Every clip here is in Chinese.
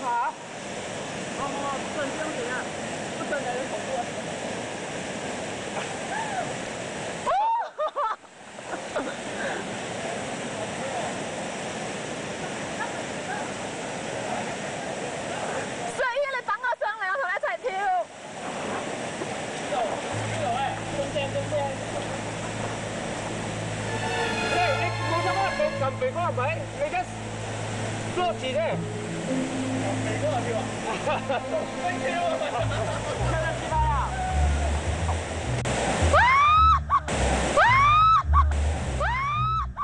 好，好，准备上去样不准备有恐怖。啊所以你等我上来，我同你一齐跳。哎，你不要那么紧张，你 just 哪个啊？这个。哈哈哈哈哈！真的吗？现在进来了。哇！哇！哇！哈哈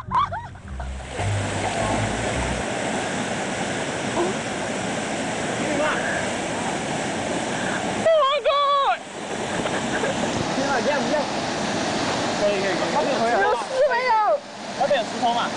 哈哈哈！哦。你妈！Oh my god！你妈，见不见？可以可以，那边可以啊。没有石头。那边有石头嘛？